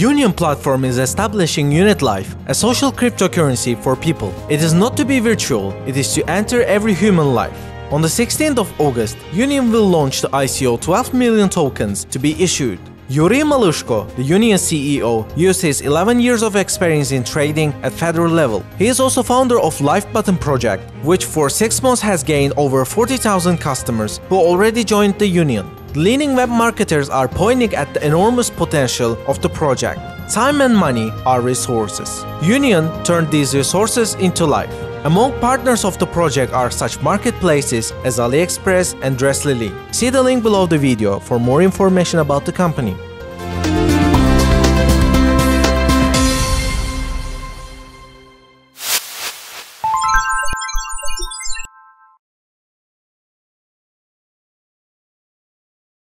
Union platform is establishing Unit Life, a social cryptocurrency for people. It is not to be virtual, it is to enter every human life. On the 16th of August, Union will launch the ICO 12 million tokens to be issued. Yurii Malushko, the Union CEO, uses 11 years of experience in trading at federal level. He is also founder of Life Button project, which for 6 months has gained over 40,000 customers who already joined the union. Leading web marketers are pointing at the enormous potential of the project. Time and money are resources. Union turned these resources into life. Among partners of the project are such marketplaces as AliExpress and Dresslily. See the link below the video for more information about the company.